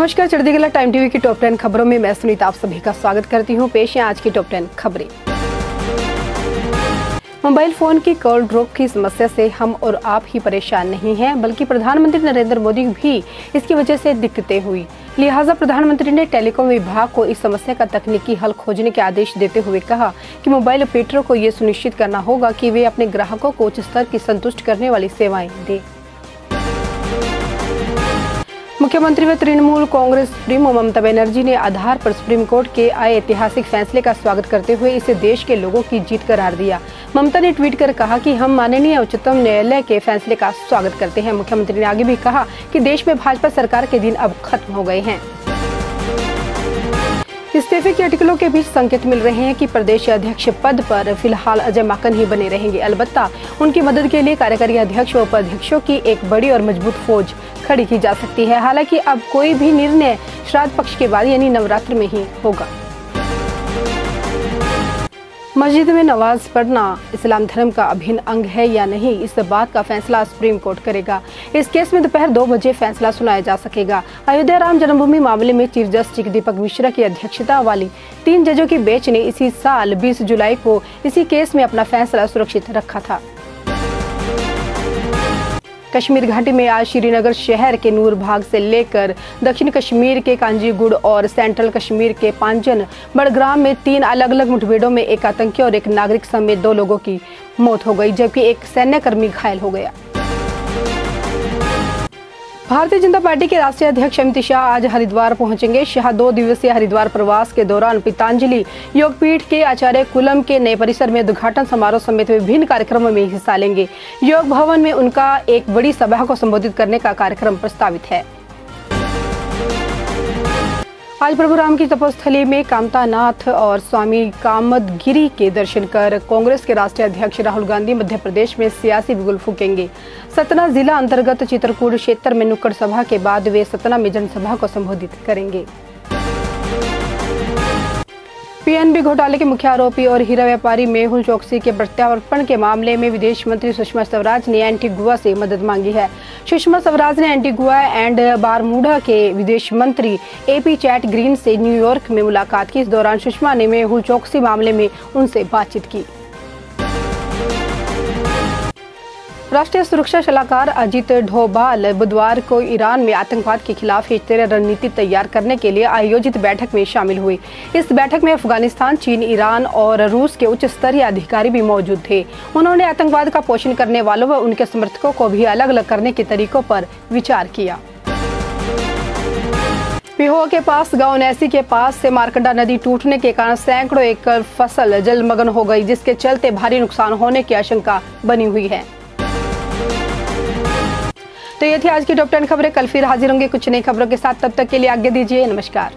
नमस्कार, Chardi Kala time TV की top ten खबरों में मैं सुनीता, आप सभी का स्वागत करती हूँ। पेश है आज की टॉप टेन खबरें। मोबाइल फ़ोन की कॉल ड्रॉप की समस्या से हम और आप ही परेशान नहीं हैं, बल्कि प्रधानमंत्री नरेंद्र मोदी भी इसकी वजह से दिक्कतें हुई। लिहाजा प्रधानमंत्री ने टेलीकॉम विभाग को इस समस्या का तकनीकी हल खोजने के आदेश देते हुए कहा कि मोबाइल ऑपरेटरों को ये सुनिश्चित करना होगा कि वे अपने ग्राहकों को उच्च स्तर की संतुष्ट करने वाली सेवाएँ दें। मुख्यमंत्री व तृणमूल कांग्रेस सुप्रीमो ममता बनर्जी ने आधार पर सुप्रीम कोर्ट के आए ऐतिहासिक फैसले का स्वागत करते हुए इसे देश के लोगों की जीत करार दिया। ममता ने ट्वीट कर कहा कि हम माननीय उच्चतम न्यायालय के फैसले का स्वागत करते हैं। मुख्यमंत्री ने आगे भी कहा कि देश में भाजपा सरकार के दिन अब खत्म हो गए हैं। इस्तीफे के अटकलों के बीच संकेत मिल रहे हैं कि प्रदेश अध्यक्ष पद पर फ़िलहाल अजय माकन ही बने रहेंगे। अलबत्ता उनकी मदद के लिए कार्यकारी अध्यक्ष व उपाध्यक्षों की एक बड़ी और मज़बूत फौज खड़ी की जा सकती है। हालाँकि अब कोई भी निर्णय श्राद्ध पक्ष के बाद यानी नवरात्र में ही होगा। मस्जिद में नमाज़ पढ़ना इस्लाम धर्म का अभिन्न अंग है या नहीं, इस बात का फैसला सुप्रीम कोर्ट करेगा। इस केस में दोपहर दो बजे फैसला सुनाया जा सकेगा। अयोध्या राम जन्मभूमि मामले में चीफ जस्टिस दीपक मिश्रा की अध्यक्षता वाली तीन जजों की बेंच ने इसी साल 20 जुलाई को इसी केस में अपना फैसला सुरक्षित रखा था। कश्मीर घाटी में आज श्रीनगर शहर के नूर भाग से लेकर दक्षिण कश्मीर के कांजीगुड़ और सेंट्रल कश्मीर के पांजन बड़ग्राम में तीन अलग अलग मुठभेड़ों में एक आतंकी और एक नागरिक समेत दो लोगों की मौत हो गई, जबकि एक सैन्यकर्मी घायल हो गया। भारतीय जनता पार्टी के राष्ट्रीय अध्यक्ष अमित शाह आज हरिद्वार पहुँचेंगे। शाह दो दिवसीय हरिद्वार प्रवास के दौरान पितांजलि योगपीठ के आचार्य कुलम के नए परिसर में उद्घाटन समारोह समेत विभिन्न कार्यक्रमों में हिस्सा लेंगे। योग भवन में उनका एक बड़ी सभा को संबोधित करने का कार्यक्रम प्रस्तावित है। आज प्रभु राम की तपोस्थली में कामता नाथ और स्वामी कामदगिरी के दर्शन कर कांग्रेस के राष्ट्रीय अध्यक्ष राहुल गांधी मध्य प्रदेश में सियासी बिगुल फूकेंगे। सतना जिला अंतर्गत चित्रकूट क्षेत्र में नुक्कड़ सभा के बाद वे सतना में जनसभा को संबोधित करेंगे। पीएनबी घोटाले के मुख्य आरोपी और हीरा व्यापारी मेहुल चौकसी के प्रत्यावर्पण के मामले में विदेश मंत्री सुषमा स्वराज ने एंटीगुआ से मदद मांगी है। सुषमा स्वराज ने एंटीगुआ एंड बारमूडा के विदेश मंत्री एपी चैट ग्रीन से न्यूयॉर्क में मुलाकात की। इस दौरान सुषमा ने मेहुल चौकसी मामले में उनसे बातचीत की। राष्ट्रीय सुरक्षा सलाहकार अजीत ढोभाल बुधवार को ईरान में आतंकवाद के खिलाफ एक रणनीति तैयार करने के लिए आयोजित बैठक में शामिल हुए। इस बैठक में अफ़गानिस्तान, चीन, ईरान और रूस के उच्च स्तरीय अधिकारी भी मौजूद थे। उन्होंने आतंकवाद का पोषण करने वालों व उनके समर्थकों को भी अलग अलग करने के तरीकों पर विचार किया। पिहो के पास, गाँव नैसी के पास से मारकंडा नदी टूटने के कारण सैकड़ों एकड़ फ़सल जलमग्न हो गई, जिसके चलते भारी नुकसान होने की आशंका बनी हुई है। तो ये थी आज की टॉप टेन खबरें। कल फिर हाजिर होंगे कुछ नई खबरों के साथ। तब तक के लिए आज्ञा दीजिए। नमस्कार।